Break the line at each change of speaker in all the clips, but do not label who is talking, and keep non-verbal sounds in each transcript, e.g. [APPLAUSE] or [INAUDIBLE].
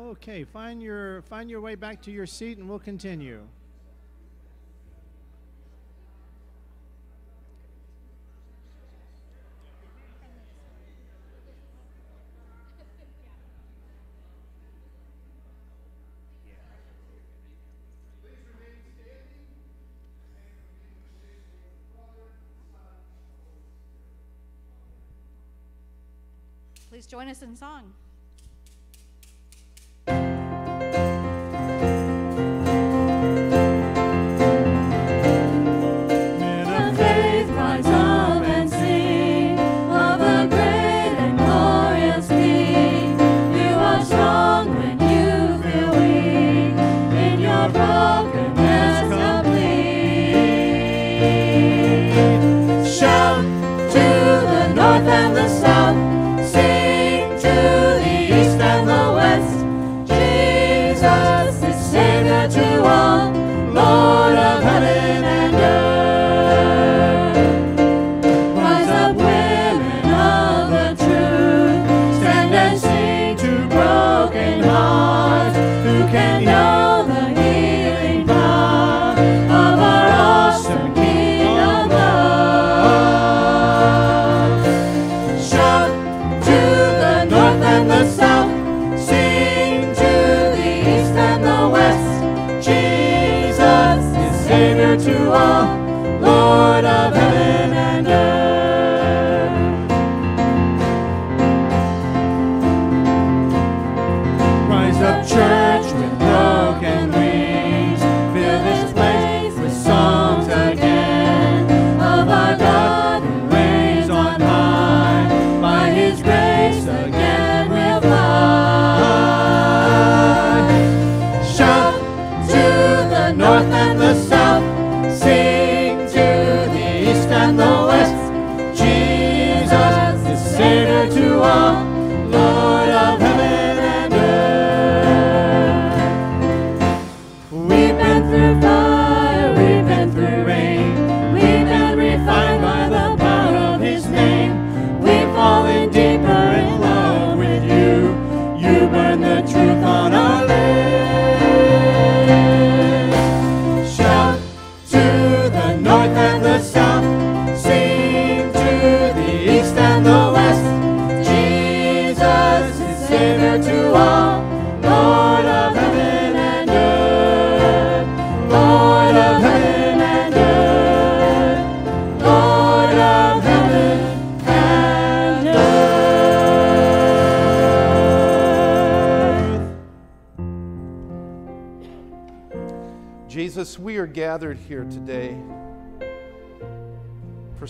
Okay, find your find your way back to your seat and we'll continue.
Please join us in song.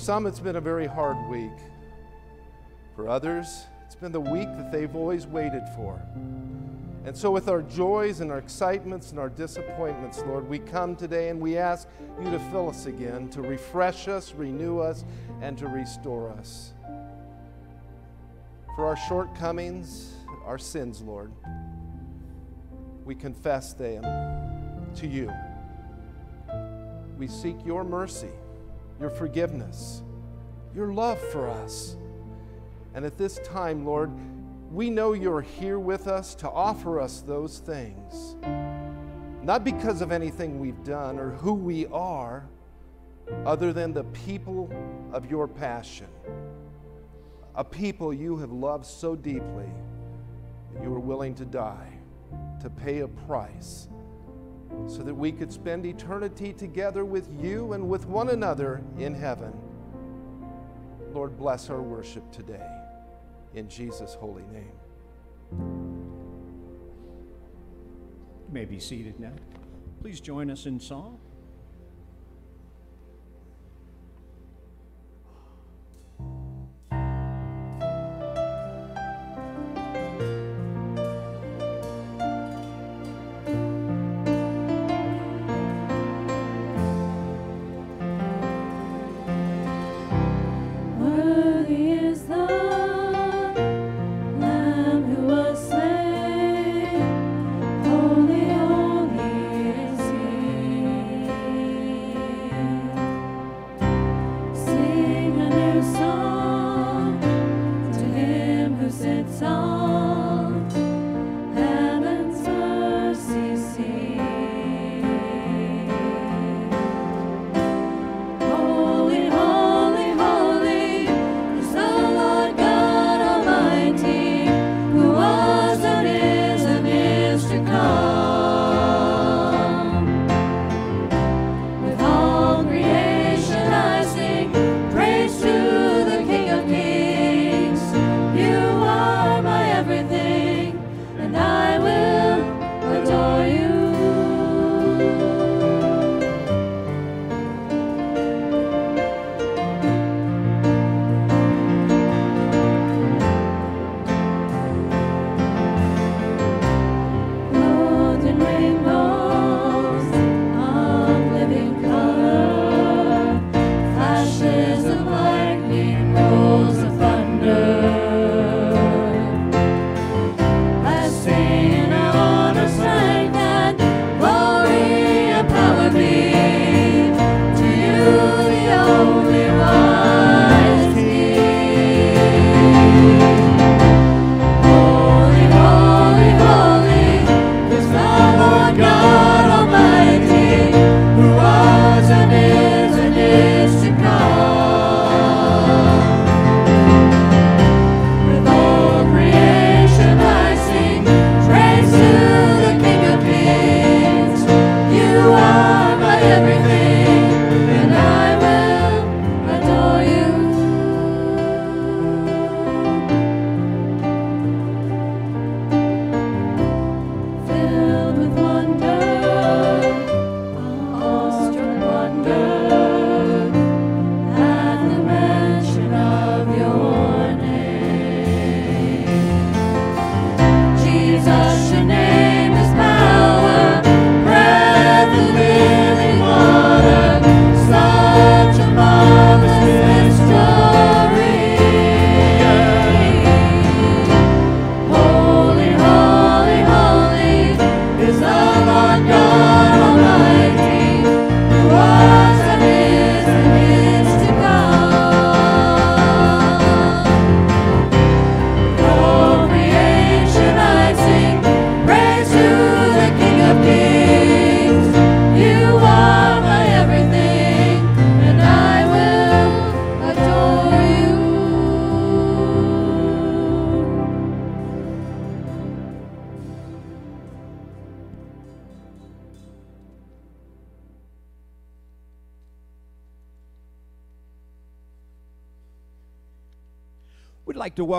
Some, it's been a very hard week. For others, it's been the week that they've always waited for. And so, with our joys and our excitements and our disappointments, Lord, we come today and we ask you to fill us again, to refresh us, renew us, and to restore us. For our shortcomings, our sins, Lord, we confess them to you. We seek your mercy, your forgiveness, your love for us. And at this time, Lord, we know you're here with us to offer us those things. Not because of anything we've done or who we are, other than the people of your passion. A people you have loved so deeply that you were willing to die, to pay a price, so that we could spend eternity together with you and with one another in heaven. Lord, bless our worship today. In Jesus' holy name.
You may be seated now. Please join us in song.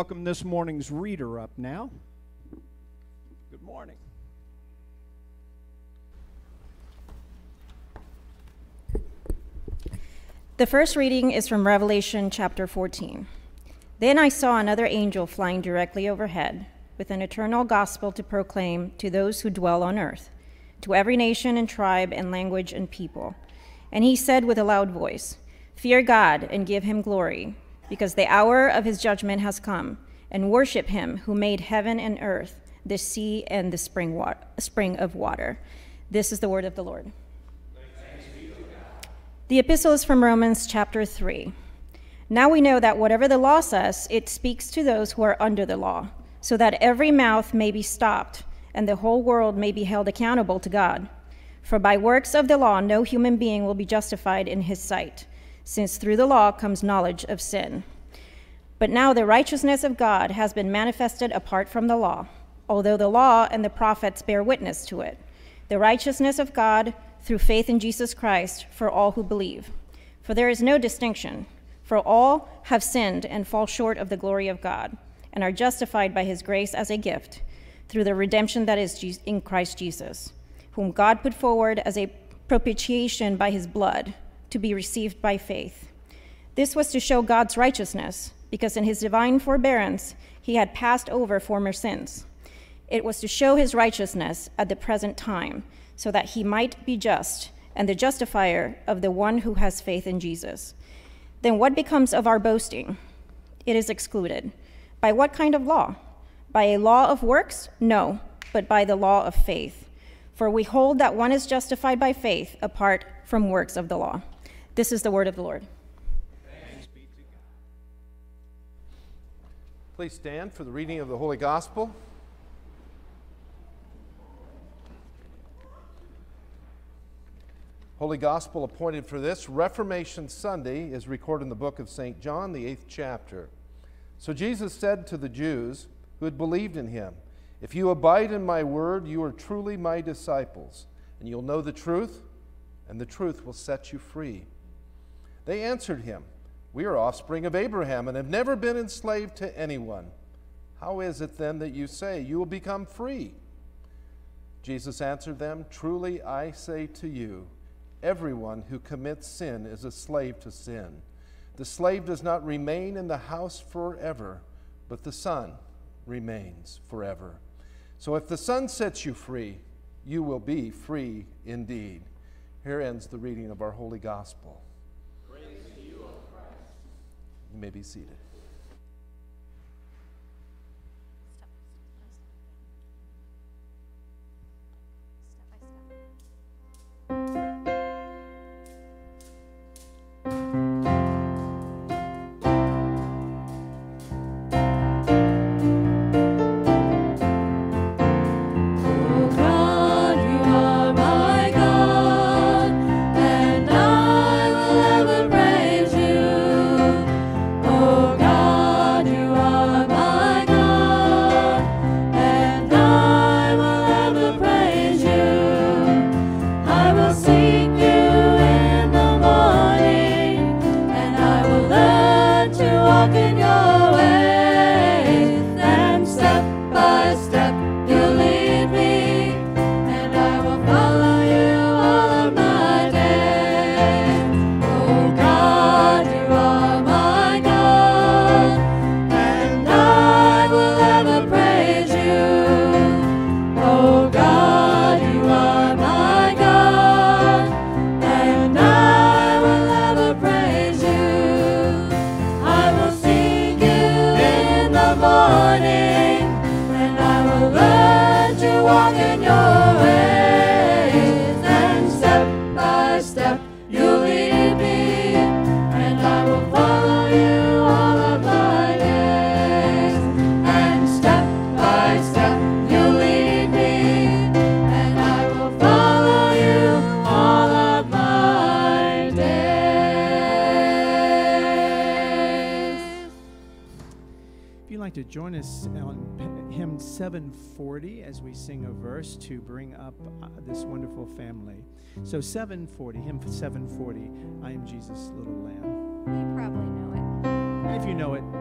Welcome this morning's reader up now. Good morning.
The first reading is from Revelation chapter 14. Then I saw another angel flying directly overhead, with an eternal gospel to proclaim to those who dwell on earth, to every nation and tribe and language and people. And he said with a loud voice, Fear God and give him glory, because the hour of his judgment has come, and worship him who made heaven and earth, the sea and the spring, spring of water. This is the word of the Lord. The epistle is from Romans chapter 3. Now we know that whatever the law says, it speaks to those who are under the law, so that every mouth may be stopped and the whole world may be held accountable to God. For by works of the law, no human being will be justified in his sight, since through the law comes knowledge of sin. But now the righteousness of God has been manifested apart from the law, although the law and the prophets bear witness to it. The righteousness of God through faith in Jesus Christ for all who believe. For there is no distinction, for all have sinned and fall short of the glory of God, and are justified by his grace as a gift through the redemption that is in Christ Jesus, whom God put forward as a propitiation by his blood to be received by faith. This was to show God's righteousness, because in his divine forbearance he had passed over former sins. It was to show his righteousness at the present time so that he might be just and the justifier of the one who has faith in Jesus. Then what becomes of our boasting? It is excluded. By what kind of law? By a law of works? No, but by the law of faith. For we hold that one is justified by faith apart from works of the law. This is the word of the Lord.
Please stand for the reading of the Holy Gospel. Holy Gospel appointed for this Reformation Sunday is recorded in the book of St. John, the eighth chapter. So Jesus said to the Jews who had believed in him, If you abide in my word, you are truly my disciples, and you'll know the truth, and the truth will set you free. They answered him, We are offspring of Abraham and have never been enslaved to anyone. How is it then that you say you will become free? Jesus answered them, Truly I say to you, Everyone who commits sin is a slave to sin. The slave does not remain in the house forever, but the son remains forever. So if the son sets you free, you will be free indeed. Here ends the reading of our holy gospel. You, may be seated.
Verse to bring up uh, this wonderful family. So 740, hymn 740, I am Jesus' little lamb.
You probably know it.
If you know it,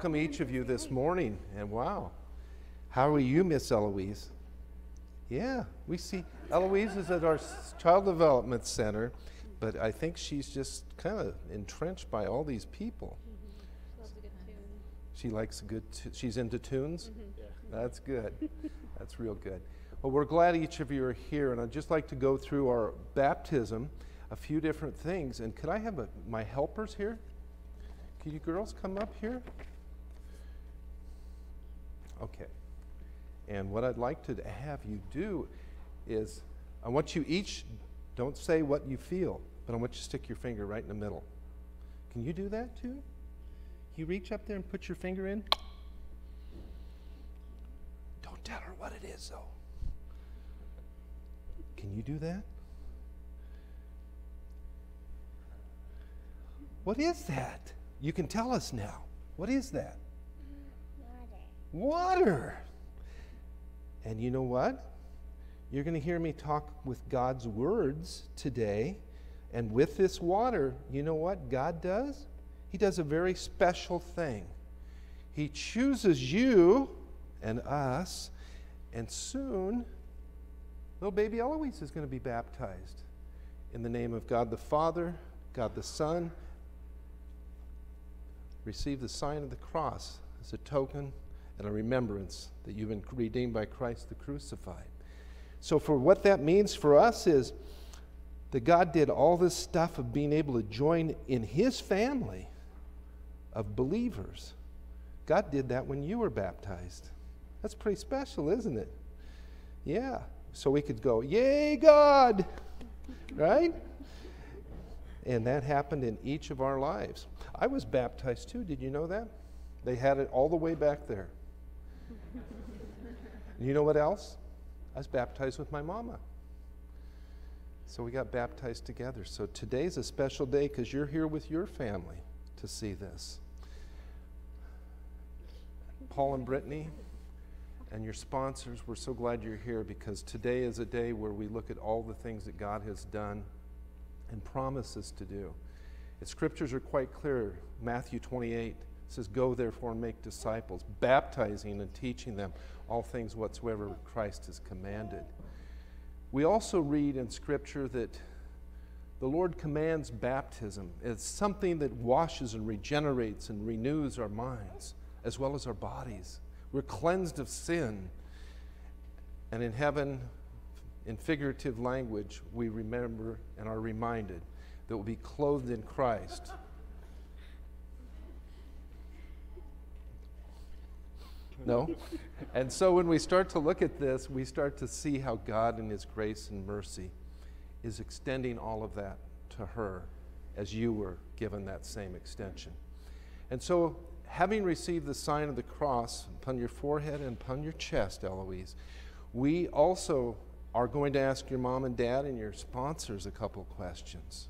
welcome each of you this morning. And wow, how are you, Miss Eloise? Yeah, we see Eloise is at our Child Development Center, but I think she's just kind of entrenched by all these people. She likes a good, tu- she's into tunes? Mm-hmm. That's good. That's real good. Well, we're glad each of you are here, and I'd just like to go through our baptism, a few different things. And could I have a, my helpers here? Can you girls come up here? Okay. And what I'd like to have you do is I want you each, don't say what you feel, but I want you to stick your finger right in the middle. Can you do that too? You reach up there and put your finger in? Don't tell her what it is, though. Can you do that? What is that? You can tell us now. What is that? Water. And you know what? You're going to hear me talk with God's words today. And with this water, you know what God does? He does a very special thing. He chooses you and us, and soon, little baby Eloise is going to be baptized in the name of God the Father, God the Son. Receive the sign of the cross as a token and a remembrance that you've been redeemed by Christ the crucified. So, for what that means for us is that God did all this stuff of being able to join in His family of believers. God did that when you were baptized. That's pretty special, isn't it? Yeah. So we could go, Yay, God! Right? And that happened in each of our lives. I was baptized too. Did you know that? They had it all the way back there. And you know what else? I was baptized with my mama. So we got baptized together. So today's a special day because you're here with your family to see this. Paul and Brittany and your sponsors, we're so glad you're here because today is a day where we look at all the things that God has done and promises to do. The scriptures are quite clear. Matthew 28 says, Go therefore and make disciples, baptizing and teaching them all things whatsoever Christ has commanded. We also read in scripture that the Lord commands baptism. It's something that washes and regenerates and renews our minds as well as our bodies. We're cleansed of sin. And in heaven, in figurative language, we remember and are reminded that we'll be clothed in Christ. No? [LAUGHS] And so when we start to look at this, we start to see how God, in His grace and mercy, is extending all of that to her as you were given that same extension. And so, having received the sign of the cross upon your forehead and upon your chest, Eloise, we also are going to ask your mom and dad and your sponsors a couple questions.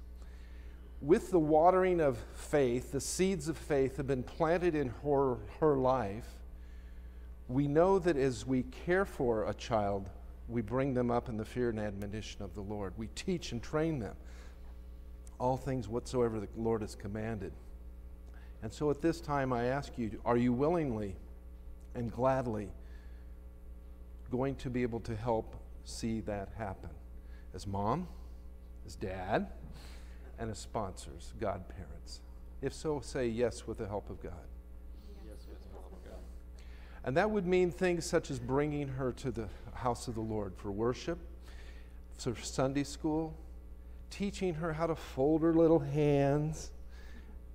With the watering of faith, the seeds of faith have been planted in her, her life. We know that as we care for a child, we bring them up in the fear and admonition of the Lord. We teach and train them all things whatsoever the Lord has commanded. And so at this time, I ask you are you willingly and gladly going to be able to help see that happen? As mom, as dad, and as sponsors, godparents? If so, say yes with the help of God. And that would mean things such as bringing her to the house of the Lord for worship, for Sunday school, teaching her how to fold her little hands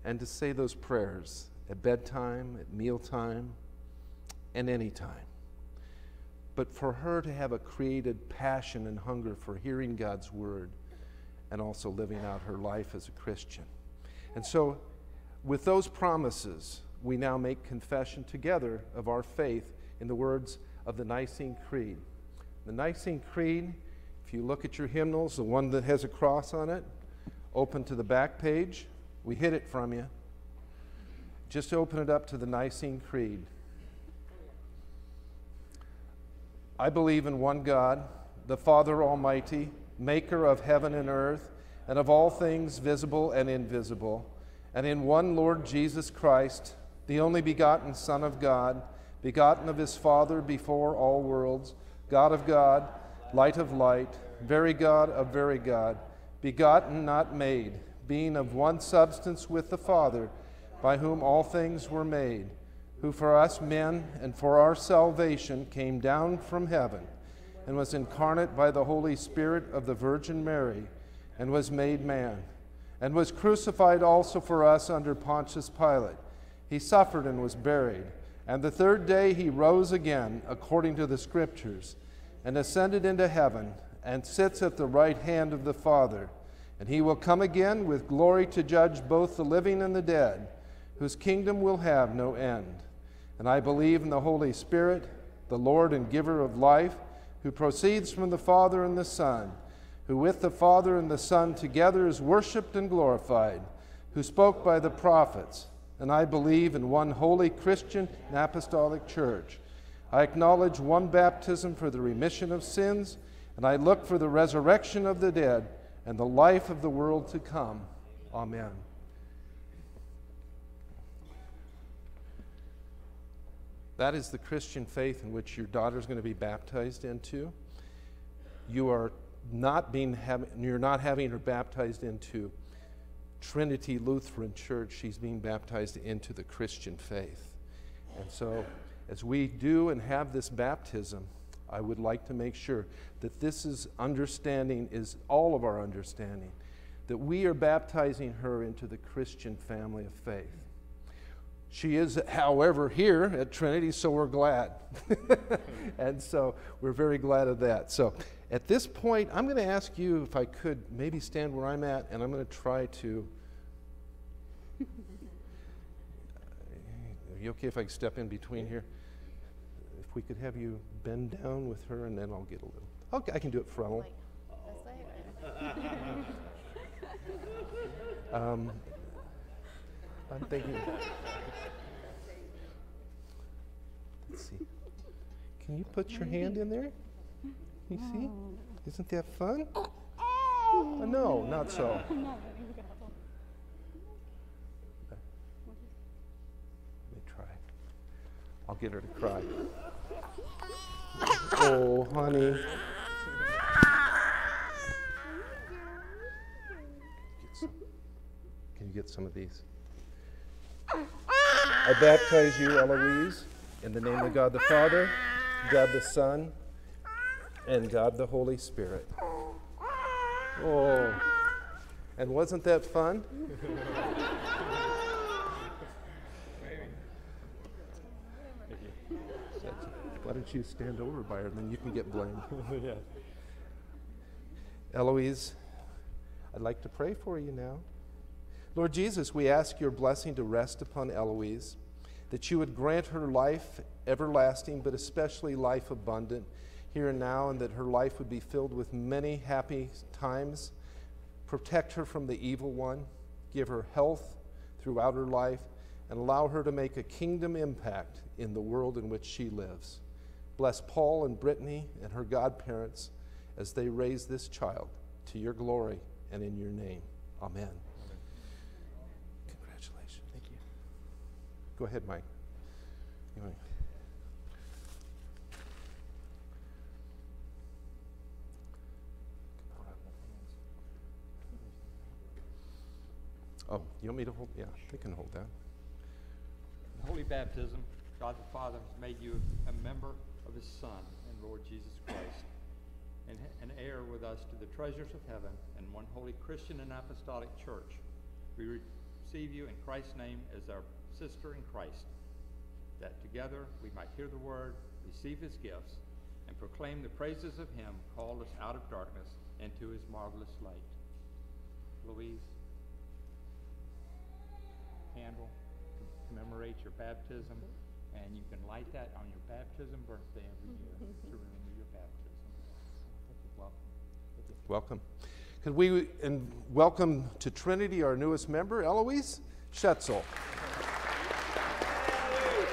and to say those prayers at bedtime, at mealtime, and any time. But for her to have a created passion and hunger for hearing God's word and also living out her life as a Christian. And so, with those promises, we now make confession together of our faith in the words of the Nicene Creed. The Nicene Creed, if you look at your hymnals, the one that has a cross on it, open to the back page. We hid it from you. Just open it up to the Nicene Creed. I believe in one God, the Father Almighty, maker of heaven and earth, and of all things visible and invisible, and in one Lord Jesus Christ the only begotten Son of God, begotten of his Father before all worlds, God of God, light of light, very God of very God, begotten, not made, being of one substance with the Father, by whom all things were made, who for us men and for our salvation came down from heaven, and was incarnate by the Holy Spirit of the Virgin Mary, and was made man, and was crucified also for us under Pontius Pilate. He suffered and was buried, and the third day he rose again, according to the Scriptures, and ascended into heaven, and sits at the right hand of the Father. And he will come again with glory to judge both the living and the dead, whose kingdom will have no end. And I believe in the Holy Spirit, the Lord and giver of life, who proceeds from the Father and the Son, who with the Father and the Son together is worshiped and glorified, who spoke by the prophets. And I believe in one holy Christian and apostolic church. I acknowledge one baptism for the remission of sins, and I look for the resurrection of the dead and the life of the world to come. Amen. That is the Christian faith in which your daughter is going to be baptized into. You are not being you're not having her baptized into Trinity Lutheran Church. She's being baptized into the Christian faith. And so, as we do and have this baptism, I would like to make sure that this is understanding is all of our understanding, that we are baptizing her into the Christian family of faith. She is, however, here at Trinity, so we're glad. [LAUGHS] and so we're very glad of that. So at this point, I'm going to ask you if I could maybe stand where I'm at, and I'm going to try to. Are you okay if I step in between here? If we could have you bend down with her, and then I'll get a little. Okay, I can do it frontal. [LAUGHS] um, I'm thinking. Let's see. Can you put your hand in there? You see? Isn't that fun? Uh, no, not so. Let me try. I'll get her to cry. Oh, honey. Can you get some of these? I baptize you, Eloise, in the name of God the Father, God the Son, and God the Holy Spirit. Oh, and wasn't that fun? Don't you stand over by her, and then you can get blamed. [LAUGHS] yeah. Eloise, I'd like to pray for you now. Lord Jesus, we ask your blessing to rest upon Eloise, that you would grant her life everlasting, but especially life abundant here and now, and that her life would be filled with many happy times. Protect her from the evil one, give her health throughout her life, and allow her to make a kingdom impact in the world in which she lives. Bless Paul and Brittany and her godparents as they raise this child to your glory and in your name. Amen. Congratulations. Thank you. Go ahead, Mike. Oh, you want me to hold? Yeah, they can hold that.
Holy baptism, God the Father has made you a member of His Son and Lord Jesus Christ, and an heir with us to the treasures of heaven and one holy Christian and apostolic church. We receive you in Christ's name as our sister in Christ, that together we might hear the word, receive his gifts, and proclaim the praises of him who called us out of darkness into his marvelous light. Louise, candle commemorate your baptism, and you can light that on your baptism birthday every year [LAUGHS] to remember your baptism. Welcome.
Welcome. Could we and welcome to Trinity our newest member, Eloise Schetzel.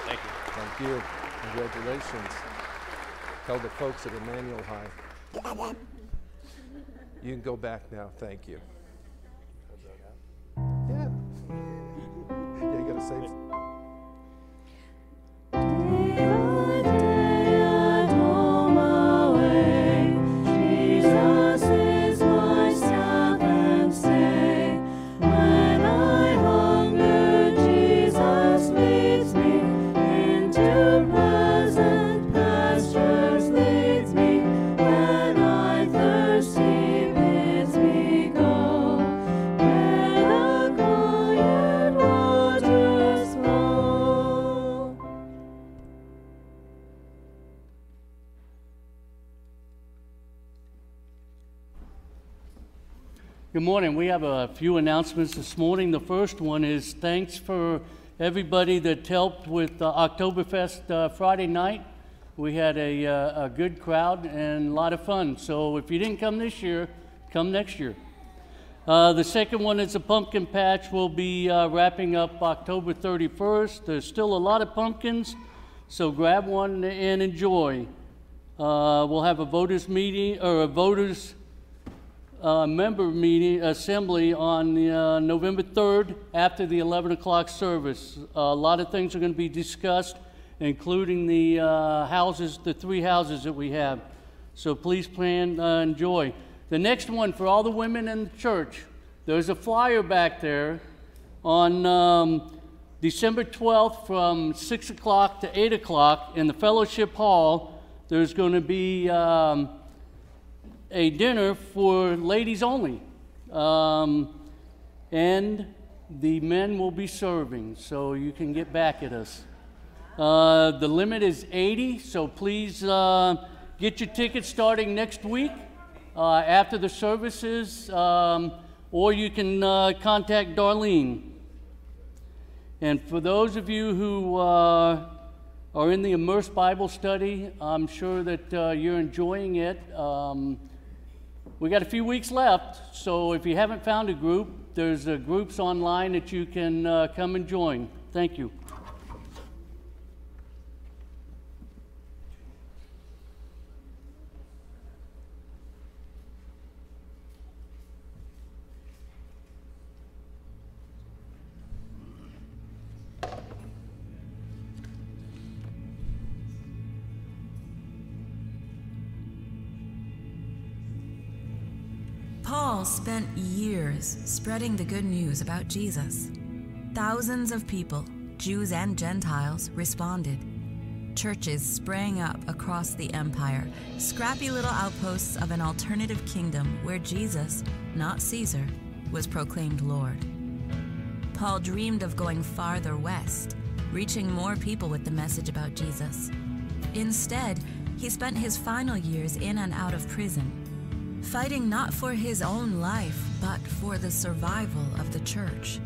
Thank you. Thank you. Congratulations. Tell the folks at Emmanuel High. You can go back now. Thank you. Yeah. [LAUGHS] yeah, you got to save.
Good morning. We have a few announcements this morning. The first one is thanks for everybody that helped with uh, Oktoberfest uh, Friday night. We had a, uh, a good crowd and a lot of fun. So if you didn't come this year, come next year. Uh, the second one is a pumpkin patch. We'll be uh, wrapping up October 31st. There's still a lot of pumpkins, so grab one and enjoy. Uh, we'll have a voters meeting or a voters uh, member meeting assembly on uh, November 3rd after the 11 o'clock service. a lot of things are going to be discussed, including the uh, houses, the three houses that we have. So please plan, uh, enjoy. The next one for all the women in the church, there's a flyer back there on um, December 12th from 6 o'clock to 8 o'clock in the fellowship hall. There's going to be um, a dinner for ladies only. Um, and the men will be serving, so you can get back at us. Uh, the limit is 80, so please uh, get your tickets starting next week uh, after the services, um, or you can uh, contact Darlene. And for those of you who uh, are in the Immersed Bible Study, I'm sure that uh, you're enjoying it. Um, we got a few weeks left, so if you haven't found a group, there's uh, groups online that you can uh, come and join. Thank you.
Paul spent years spreading the good news about Jesus. Thousands of people, Jews and Gentiles, responded. Churches sprang up across the empire, scrappy little outposts of an alternative kingdom where Jesus, not Caesar, was proclaimed Lord. Paul dreamed of going farther west, reaching more people with the message about Jesus. Instead, he spent his final years in and out of prison fighting not for his own life, but for the survival of the church.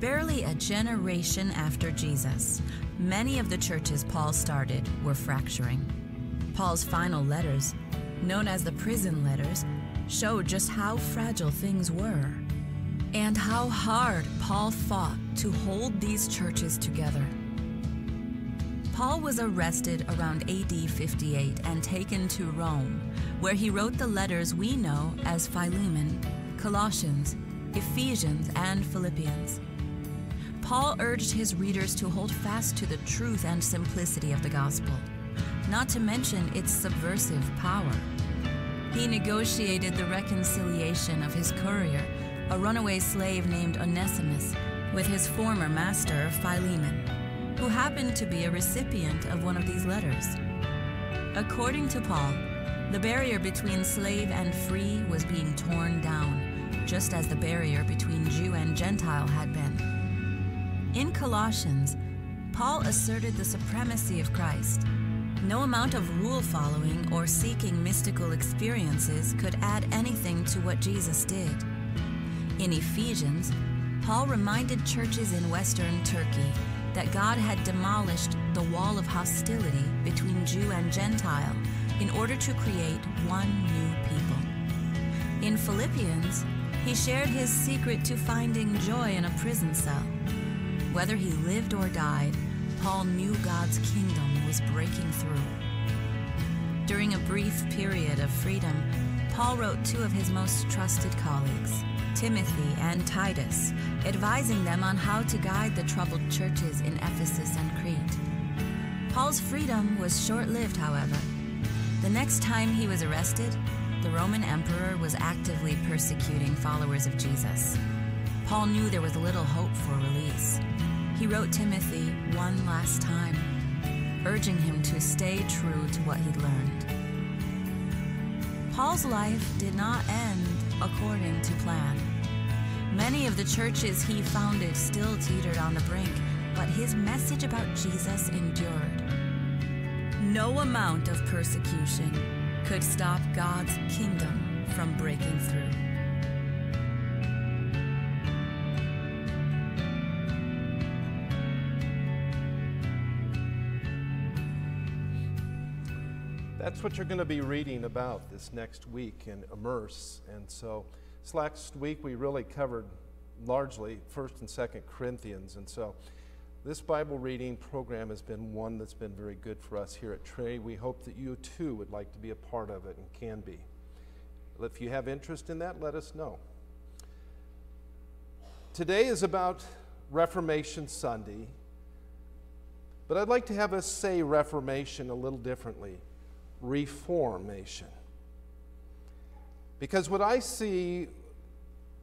Barely a generation after Jesus, many of the churches Paul started were fracturing. Paul's final letters, known as the prison letters, showed just how fragile things were and how hard Paul fought to hold these churches together. Paul was arrested around AD 58 and taken to Rome, where he wrote the letters we know as Philemon, Colossians, Ephesians, and Philippians. Paul urged his readers to hold fast to the truth and simplicity of the gospel, not to mention its subversive power. He negotiated the reconciliation of his courier, a runaway slave named Onesimus, with his former master, Philemon who happened to be a recipient of one of these letters. According to Paul, the barrier between slave and free was being torn down, just as the barrier between Jew and Gentile had been. In Colossians, Paul asserted the supremacy of Christ. No amount of rule following or seeking mystical experiences could add anything to what Jesus did. In Ephesians, Paul reminded churches in Western Turkey that God had demolished the wall of hostility between Jew and Gentile in order to create one new people. In Philippians, he shared his secret to finding joy in a prison cell. Whether he lived or died, Paul knew God's kingdom was breaking through. During a brief period of freedom, Paul wrote two of his most trusted colleagues, Timothy and Titus, advising them on how to guide the troubled churches in Ephesus and Crete. Paul's freedom was short lived, however. The next time he was arrested, the Roman emperor was actively persecuting followers of Jesus. Paul knew there was little hope for release. He wrote Timothy one last time, urging him to stay true to what he'd learned. Paul's life did not end according to plan. Many of the churches he founded still teetered on the brink, but his message about Jesus endured. No amount of persecution could stop God's kingdom from breaking through.
That's what you're going to be reading about this next week in Immerse. And so this last week we really covered largely 1st and 2nd Corinthians. And so, this Bible reading program has been one that's been very good for us here at Trey. We hope that you too would like to be a part of it and can be. If you have interest in that, let us know. Today is about Reformation Sunday, but I'd like to have us say Reformation a little differently reformation. Because what I see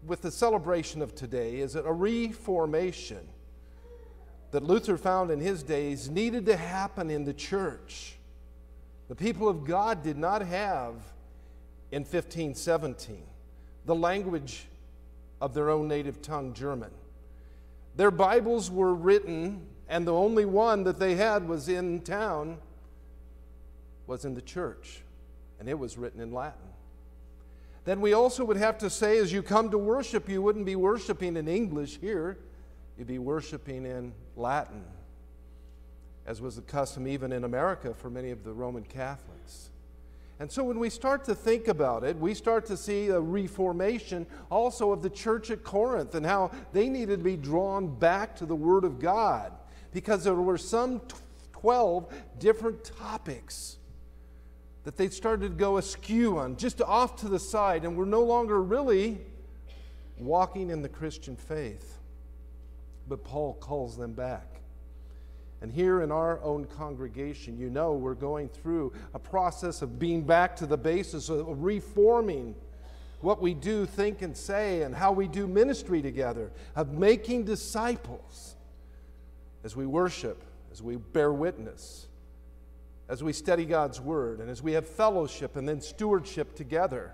with the celebration of today is a reformation that Luther found in his days needed to happen in the church. The people of God did not have in 1517 the language of their own native tongue, German. Their Bibles were written, and the only one that they had was in town was in the church, and it was written in Latin. Then we also would have to say, as you come to worship, you wouldn't be worshiping in English here, you'd be worshiping in Latin, as was the custom even in America for many of the Roman Catholics. And so when we start to think about it, we start to see a reformation also of the church at Corinth and how they needed to be drawn back to the Word of God because there were some 12 different topics that they started to go askew on, just off to the side, and we're no longer really walking in the Christian faith. But Paul calls them back. And here in our own congregation, you know, we're going through a process of being back to the basis of reforming what we do, think, and say, and how we do ministry together, of making disciples as we worship, as we bear witness, as we study God's Word and as we have fellowship and then stewardship together,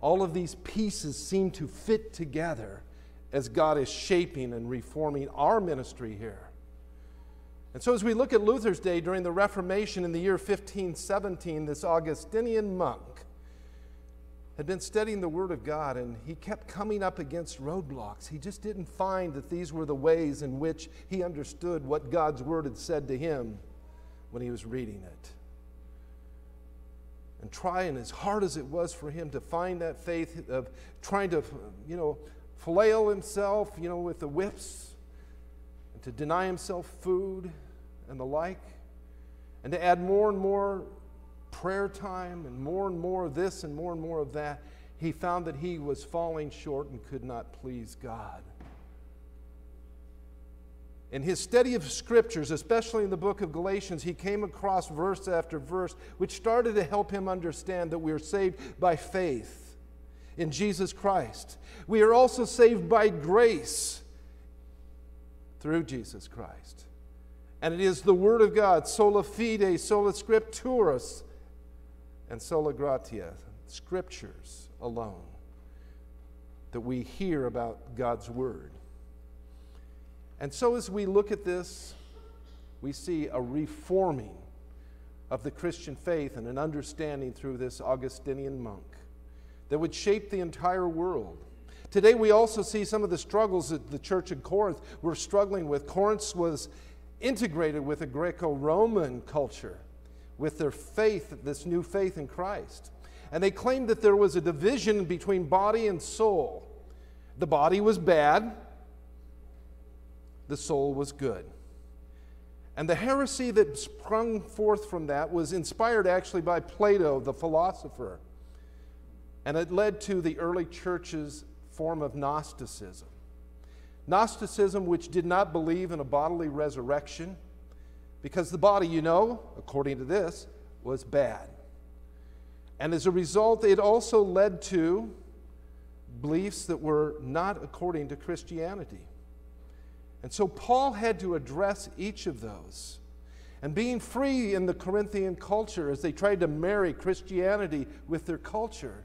all of these pieces seem to fit together as God is shaping and reforming our ministry here. And so, as we look at Luther's day during the Reformation in the year 1517, this Augustinian monk had been studying the Word of God and he kept coming up against roadblocks. He just didn't find that these were the ways in which he understood what God's Word had said to him when he was reading it. And trying as hard as it was for him to find that faith of trying to, you know, flail himself, you know, with the whips, and to deny himself food and the like, and to add more and more prayer time and more and more of this and more and more of that, he found that he was falling short and could not please God. In his study of scriptures, especially in the book of Galatians, he came across verse after verse, which started to help him understand that we are saved by faith in Jesus Christ. We are also saved by grace through Jesus Christ. And it is the Word of God, sola fide, sola scripturis, and sola gratia, scriptures alone, that we hear about God's Word. And so, as we look at this, we see a reforming of the Christian faith and an understanding through this Augustinian monk that would shape the entire world. Today, we also see some of the struggles that the church in Corinth were struggling with. Corinth was integrated with a Greco Roman culture, with their faith, this new faith in Christ. And they claimed that there was a division between body and soul. The body was bad, the soul was good. And the heresy that sprung forth from that was inspired actually by Plato, the philosopher. And it led to the early church's form of Gnosticism. Gnosticism, which did not believe in a bodily resurrection, because the body, you know, according to this, was bad. And as a result, it also led to beliefs that were not according to Christianity. And so Paul had to address each of those. And being free in the Corinthian culture as they tried to marry Christianity with their culture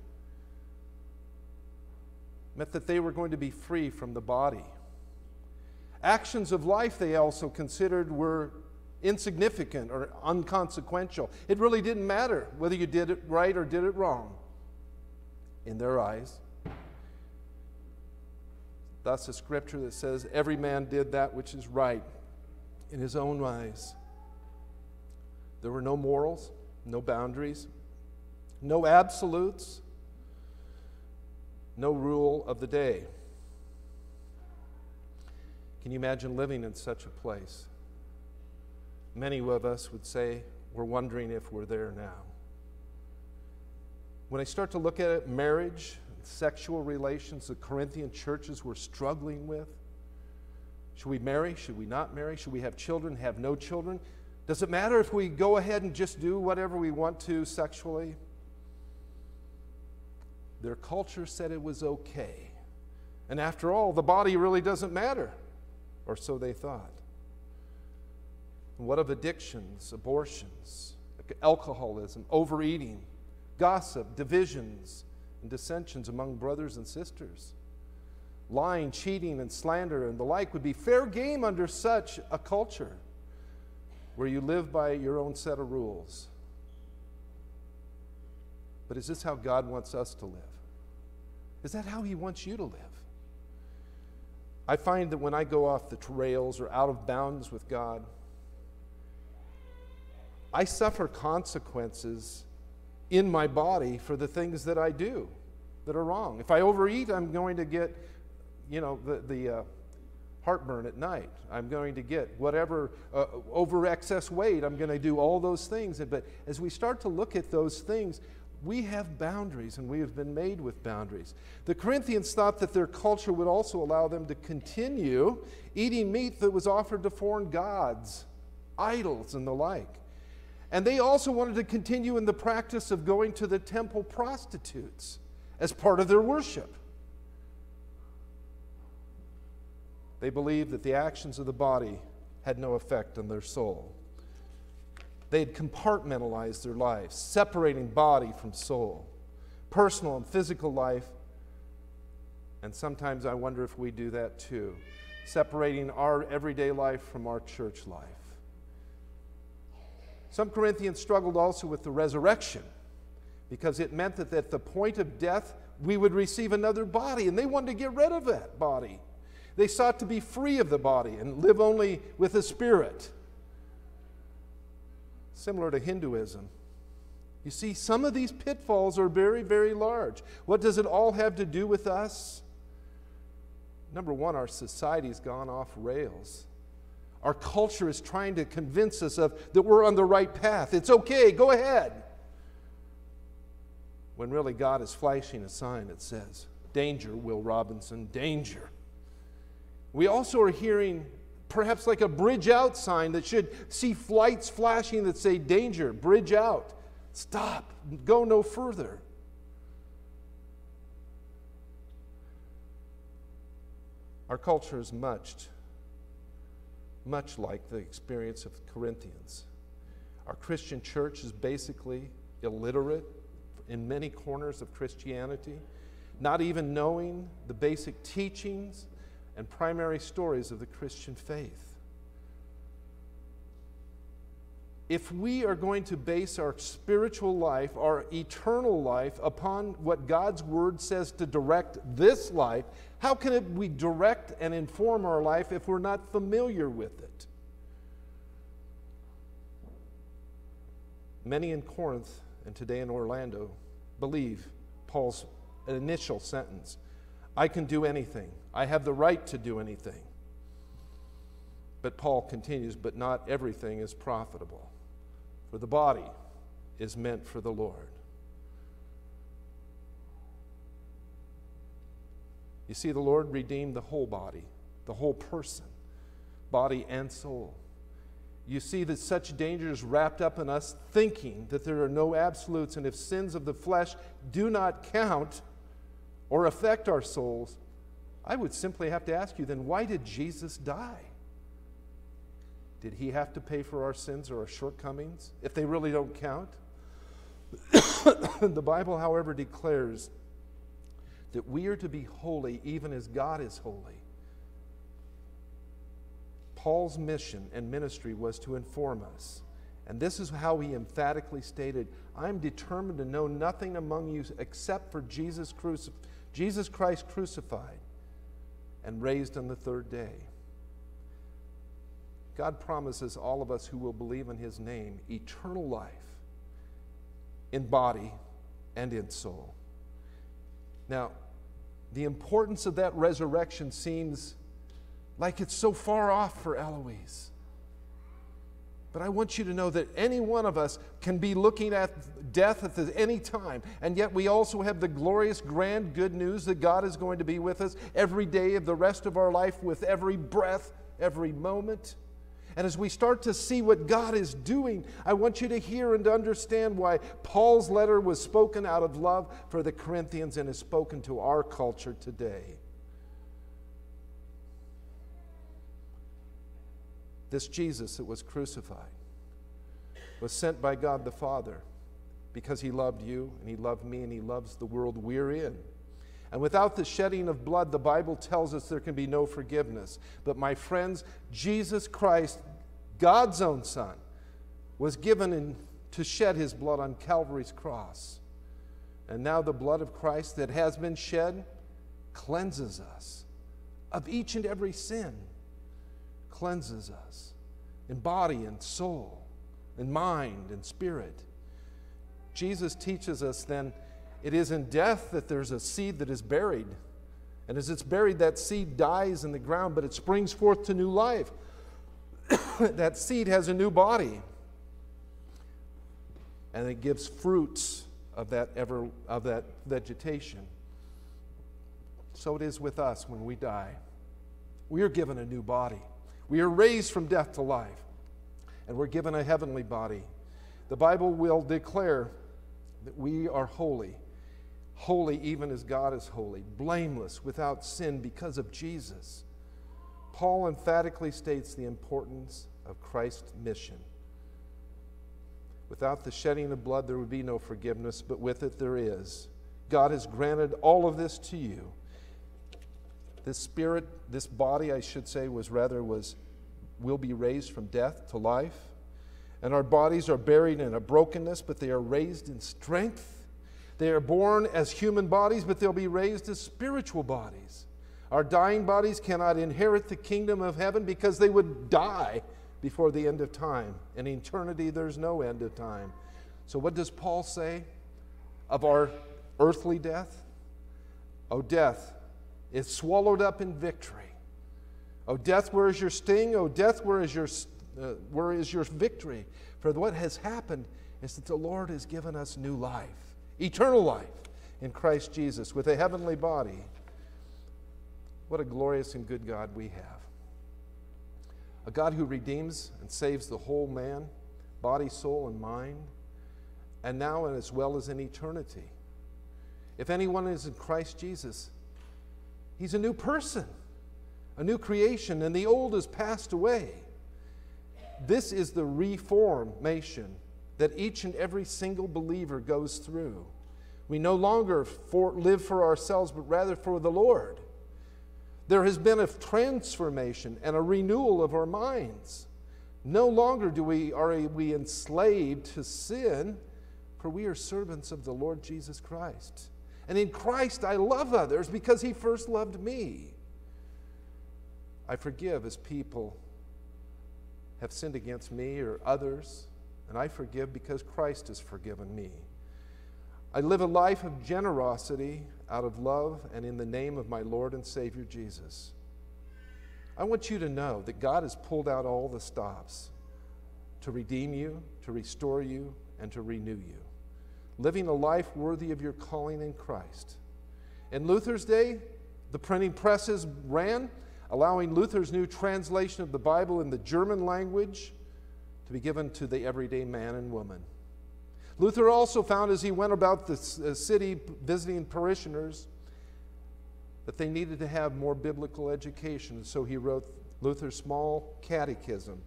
meant that they were going to be free from the body. Actions of life they also considered were insignificant or unconsequential. It really didn't matter whether you did it right or did it wrong in their eyes. Thus, a scripture that says, Every man did that which is right in his own eyes. There were no morals, no boundaries, no absolutes, no rule of the day. Can you imagine living in such a place? Many of us would say we're wondering if we're there now. When I start to look at it, marriage, sexual relations, the Corinthian churches were struggling with. Should we marry? Should we not marry? Should we have children? Have no children? Does it matter if we go ahead and just do whatever we want to sexually? Their culture said it was okay. And after all, the body really doesn't matter, or so they thought. what of addictions, abortions, alcoholism, overeating, gossip, divisions, and dissensions among brothers and sisters? Lying, cheating, and slander and the like would be fair game under such a culture where you live by your own set of rules. But is this how God wants us to live? Is that how He wants you to live? I find that when I go off the trails or out of bounds with God, I suffer consequences in my body for the things that I do that are wrong. If I overeat, I'm going to get, you know, the, the uh, heartburn at night. I'm going to get whatever uh, over excess weight. I'm going to do all those things. But as we start to look at those things, we have boundaries and we have been made with boundaries. The Corinthians thought that their culture would also allow them to continue eating meat that was offered to foreign gods, idols, and the like. And they also wanted to continue in the practice of going to the temple prostitutes as part of their worship. They believed that the actions of the body had no effect on their soul. They had compartmentalized their lives, separating body from soul, personal and physical life. And sometimes I wonder if we do that too, separating our everyday life from our church life. Some Corinthians struggled also with the resurrection because it meant that at the point of death, we would receive another body, and they wanted to get rid of that body. They sought to be free of the body and live only with the spirit. Similar to Hinduism. You see, some of these pitfalls are very, very large. What does it all have to do with us? Number one, our society's gone off rails. Our culture is trying to convince us of that we're on the right path. It's okay, go ahead. When really God is flashing a sign that says, Danger, Will Robinson, danger. We also are hearing perhaps like a bridge out sign that should see flights flashing that say, Danger, bridge out, stop, go no further. Our culture is much, much like the experience of the Corinthians. Our Christian church is basically illiterate in many corners of Christianity, not even knowing the basic teachings and primary stories of the Christian faith. If we are going to base our spiritual life, our eternal life, upon what God's Word says to direct this life, how can it, we direct and inform our life if we're not familiar with it? Many in Corinth and today in Orlando believe Paul's initial sentence I can do anything. I have the right to do anything. But Paul continues, but not everything is profitable, for the body is meant for the Lord. You see, the Lord redeemed the whole body, the whole person, body and soul. You see that such danger is wrapped up in us thinking that there are no absolutes, and if sins of the flesh do not count, or affect our souls, I would simply have to ask you then, why did Jesus die? Did he have to pay for our sins or our shortcomings if they really don't count? [COUGHS] the Bible, however, declares that we are to be holy even as God is holy. Paul's mission and ministry was to inform us. And this is how he emphatically stated I'm determined to know nothing among you except for Jesus crucified Jesus Christ crucified and raised on the third day. God promises all of us who will believe in his name eternal life in body and in soul. Now, the importance of that resurrection seems like it's so far off for Eloise. But I want you to know that any one of us can be looking at death at any time, and yet we also have the glorious, grand, good news that God is going to be with us every day of the rest of our life, with every breath, every moment. And as we start to see what God is doing, I want you to hear and to understand why Paul's letter was spoken out of love for the Corinthians and is spoken to our culture today. This Jesus that was crucified was sent by God the Father because he loved you and he loved me and he loves the world we're in. And without the shedding of blood, the Bible tells us there can be no forgiveness. But my friends, Jesus Christ, God's own Son, was given in, to shed his blood on Calvary's cross. And now the blood of Christ that has been shed cleanses us of each and every sin, cleanses us in body and soul, in mind and spirit. Jesus teaches us then it is in death that there's a seed that is buried. And as it's buried, that seed dies in the ground, but it springs forth to new life. [COUGHS] that seed has a new body. And it gives fruits of that ever of that vegetation. So it is with us when we die. We are given a new body. We are raised from death to life. And we're given a heavenly body. The Bible will declare that we are holy holy even as God is holy, blameless, without sin because of Jesus. Paul emphatically states the importance of Christ's mission. Without the shedding of blood, there would be no forgiveness, but with it, there is. God has granted all of this to you. This spirit, this body, I should say, was rather was will be raised from death to life. And our bodies are buried in a brokenness, but they are raised in strength they are born as human bodies, but they'll be raised as spiritual bodies. Our dying bodies cannot inherit the kingdom of heaven because they would die before the end of time. In eternity, there's no end of time. So, what does Paul say of our earthly death? O death, it's swallowed up in victory. O death, where is your sting? O death, where is your, uh, where is your victory? For what has happened is that the Lord has given us new life eternal life in Christ Jesus with a heavenly body. What a glorious and good God we have. A God who redeems and saves the whole man, body, soul, and mind, and now and as well as in eternity. If anyone is in Christ Jesus, he's a new person, a new creation, and the old has passed away. This is the reformation that each and every single believer goes through. We no longer for, live for ourselves, but rather for the Lord. There has been a transformation and a renewal of our minds. No longer do we, are we enslaved to sin, for we are servants of the Lord Jesus Christ. And in Christ, I love others because He first loved me. I forgive as people have sinned against me or others and I forgive because Christ has forgiven me. I live a life of generosity out of love and in the name of my Lord and Savior Jesus. I want you to know that God has pulled out all the stops to redeem you, to restore you, and to renew you. Living a life worthy of your calling in Christ. In Luther's day, the printing presses ran, allowing Luther's new translation of the Bible in the German language to be given to the everyday man and woman. Luther also found as he went about the uh, city visiting parishioners that they needed to have more biblical education. So he wrote Luther's small catechism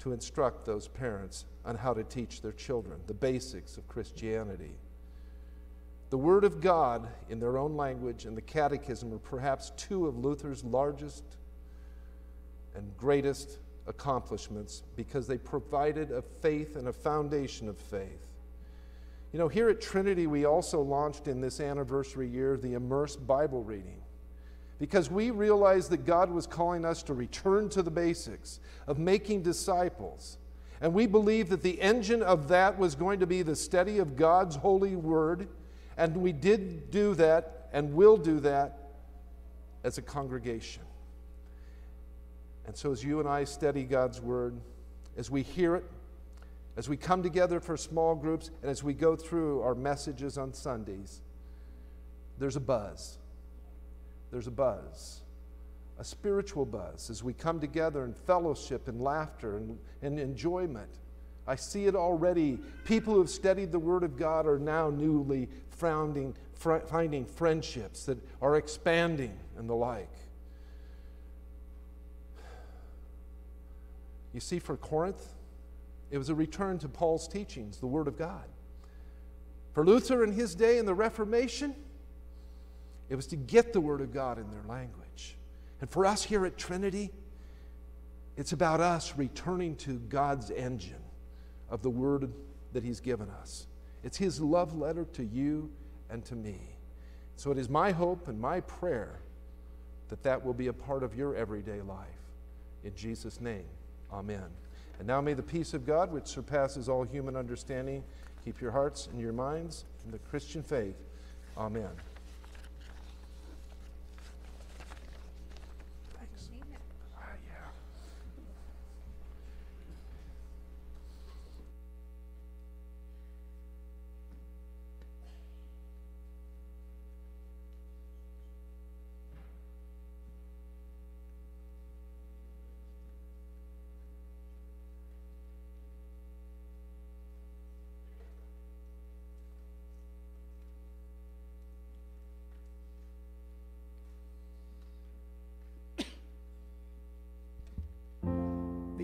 to instruct those parents on how to teach their children the basics of Christianity. The Word of God in their own language and the Catechism are perhaps two of Luther's largest and greatest accomplishments because they provided a faith and a foundation of faith. You know, here at Trinity, we also launched in this anniversary year the Immerse Bible reading because we realized that God was calling us to return to the basics of making disciples. And we believe that the engine of that was going to be the study of God's holy word. And we did do that and will do that as a congregation. And so, as you and I study God's word, as we hear it, as we come together for small groups, and as we go through our messages on Sundays, there's a buzz. There's a buzz, a spiritual buzz, as we come together in fellowship and laughter and, and enjoyment. I see it already. People who have studied the Word of God are now newly founding, fr- finding friendships that are expanding and the like. You see, for Corinth, it was a return to Paul's teachings, the Word of God. For Luther in his day in the Reformation, it was to get the Word of God in their language. And for us here at Trinity, it's about us returning to God's engine of the Word that He's given us. It's His love letter to you and to me. So it is my hope and my prayer that that will be a part of your everyday life. In Jesus' name, amen. And now may the peace of God, which surpasses all human understanding, keep your hearts and your minds in the Christian faith. Amen. Thanks. Ah, yeah.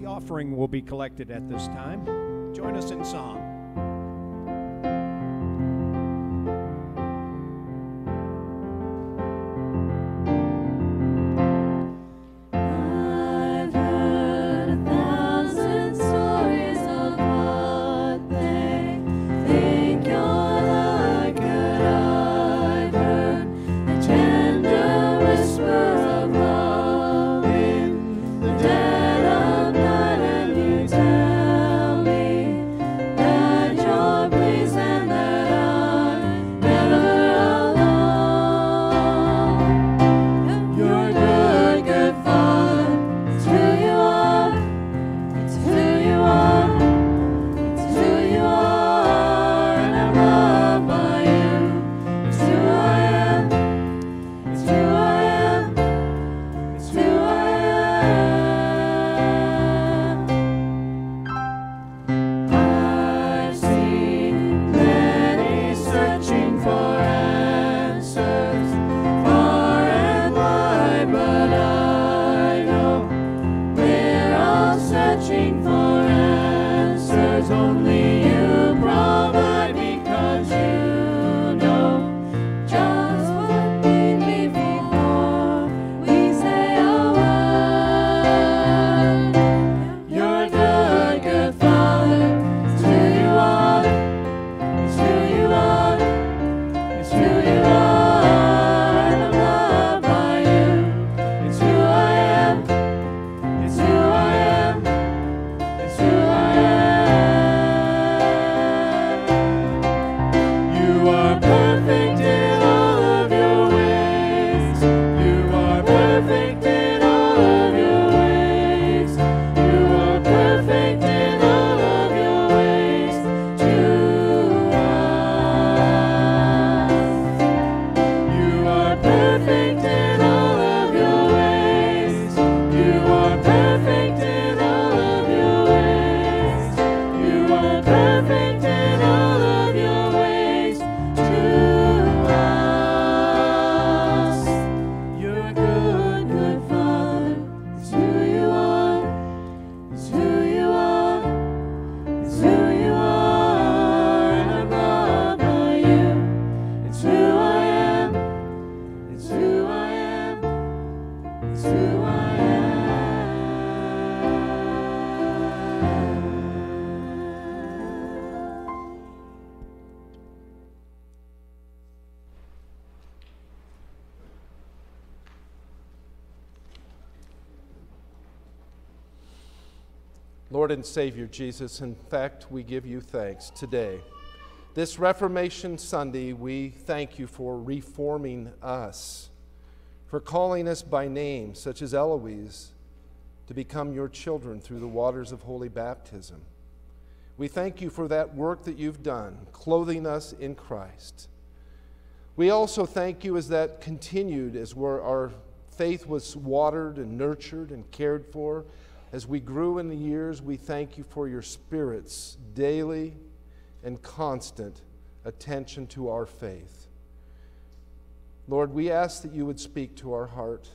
The offering will be collected at this time. Join us in song.
And
Savior Jesus, in fact, we give you thanks today. This Reformation Sunday, we thank you for reforming us, for calling us by name, such as Eloise, to become your children through the waters of holy baptism. We thank you for that work that you've done, clothing us in Christ. We also thank you as that continued, as where our faith was watered and nurtured and cared for. As we grew in the years, we thank you for your Spirit's daily and constant attention to our faith. Lord, we ask that you would speak to our heart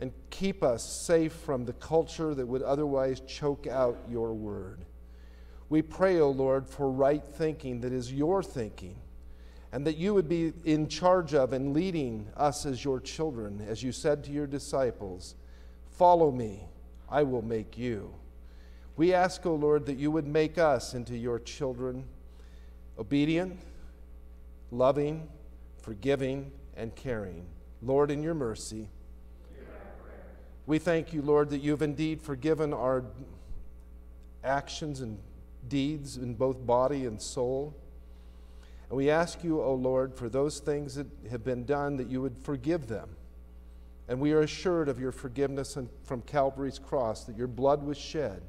and keep us safe from the culture that would otherwise choke out your word. We pray, O oh Lord, for right thinking that is your thinking, and that you would be in charge of and leading us as your children, as you said to your disciples Follow me, I will make you. We ask, O oh Lord, that you would make us into your children, obedient, loving, forgiving, and caring. Lord, in your mercy, we thank you, Lord, that you've indeed forgiven our actions and deeds in both body and soul. And we ask you, O oh Lord, for those things that have been done, that you would forgive them. And we are assured of your forgiveness from Calvary's cross, that your blood was shed.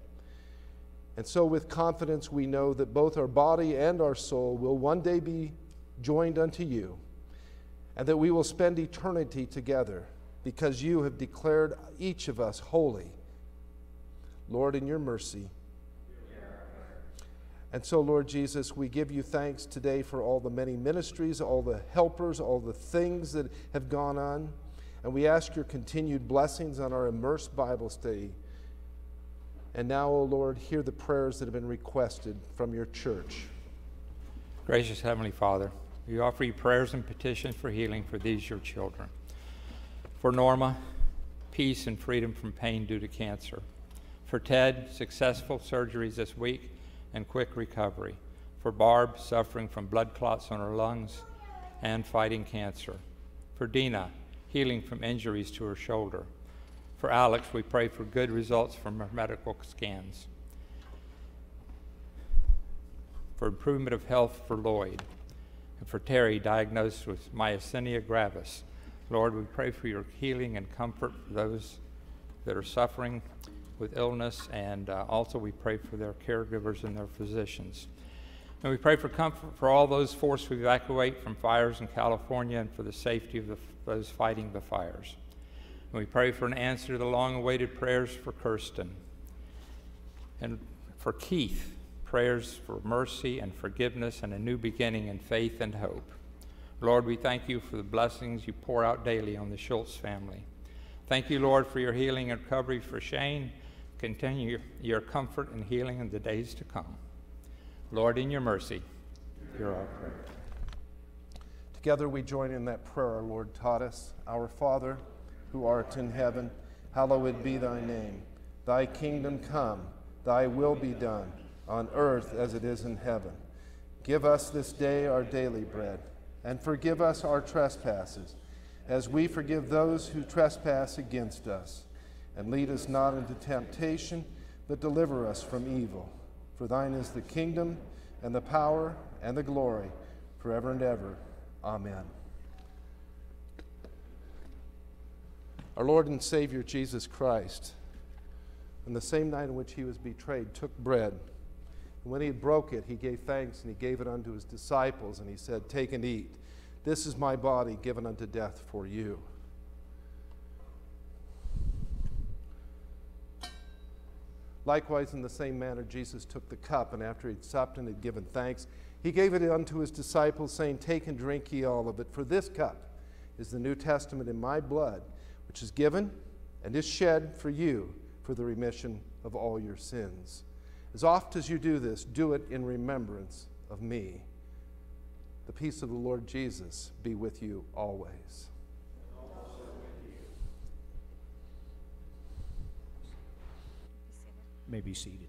And so, with confidence, we know that both our body and our soul will one day be joined unto you, and that we will spend eternity together because you have declared each of us holy. Lord, in your mercy, and so, Lord Jesus, we give you thanks today for all the many ministries, all the helpers, all the things that have gone on. And we ask your continued blessings on our immersed Bible study. And now, O oh Lord, hear the prayers that have been requested from your church.
Gracious Heavenly Father, we offer you prayers and petitions for healing for these your children. For Norma, peace and freedom from pain due to cancer. For Ted, successful surgeries this week and quick recovery. For Barb, suffering from blood clots on her lungs and fighting cancer. For Dina, healing from injuries to her shoulder. For Alex, we pray for good results from her medical scans. For improvement of health for Lloyd. And for Terry, diagnosed with myasthenia gravis. Lord, we pray for your healing and comfort for those that are suffering with illness, and uh, also we pray for their caregivers and their physicians. And we pray for comfort for all those forced to evacuate from fires in California and for the safety of the, those fighting the fires. And we pray for an answer to the long awaited prayers for Kirsten. And for Keith, prayers for mercy and forgiveness and a new beginning in faith and hope. Lord, we thank you for the blessings you pour out daily on the Schultz family. Thank you, Lord, for your healing and recovery for Shane continue your comfort and healing in the days to come. Lord, in your mercy, hear our prayer.
Together we join in that prayer our Lord taught us. Our Father, who art in heaven, hallowed be thy name. Thy kingdom come, thy will be done, on earth as it is in heaven. Give us this day our daily bread, and forgive us our trespasses, as we forgive those who trespass against us and lead us not into temptation, but deliver us from evil. For thine is the kingdom, and the power, and the glory, forever and ever. Amen. Our Lord and Savior Jesus Christ, on the same night in which he was betrayed, took bread. And when he had broke it, he gave thanks and he gave it unto his disciples, and he said, Take and eat. This is my body given unto death for you. Likewise, in the same manner, Jesus took the cup, and after he had supped and had given thanks, he gave it unto his disciples, saying, Take and drink ye all of it, for this cup is the New Testament in my blood, which is given and is shed for you for the remission of all your sins. As oft as you do this, do it in remembrance of me. The peace of the Lord Jesus be with you always.
May be seated.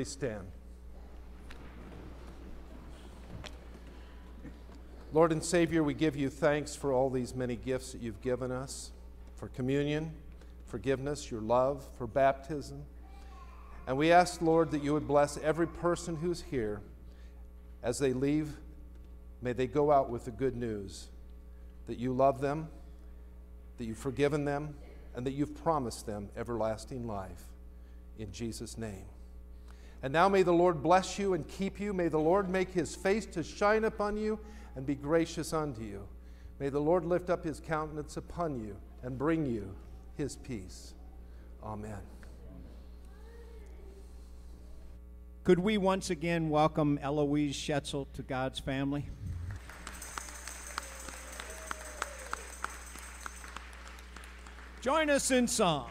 Please stand. Lord and Savior, we give you thanks for all these many gifts that you've given us for communion, forgiveness, your love, for baptism. And we ask, Lord, that you would bless every person who's here as they leave. May they go out with the good news that you love them, that you've forgiven them, and that you've promised them everlasting life. In Jesus' name. And now may the Lord bless you and keep you. May the Lord make his face to shine upon you and be gracious unto you. May the Lord lift up his countenance upon you and bring you his peace. Amen.
Could we once again welcome Eloise Schetzel to God's family? Join us in song.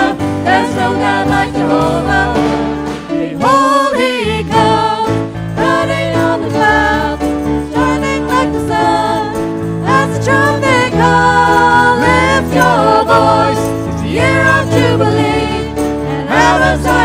flowers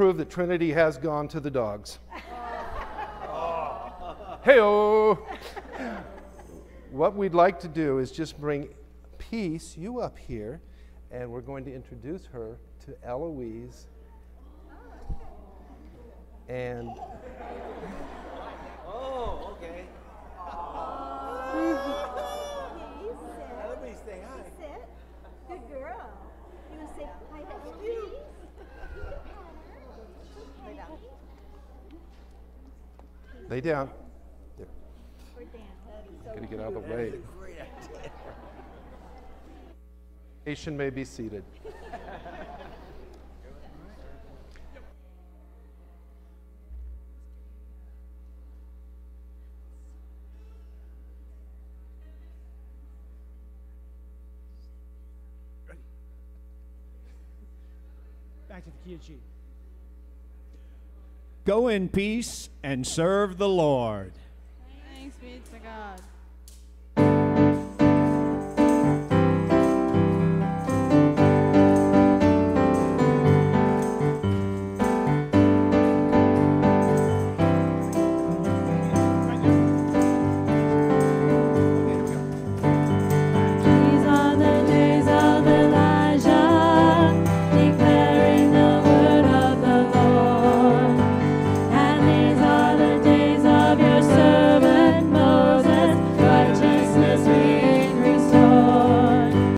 prove that Trinity has gone to the dogs. Heyo. What we'd like to do is just bring Peace, you up here, and we're going to introduce her to Eloise. And
Oh, okay. Let me say hi.
Good girl. You want to say hi to Eloise? Lay down.
Lay down. There.
Or down.
Gotta get out of the way. Nation may be seated.
Back to the key of G.
Go in peace and serve the Lord.
Thanks be to God.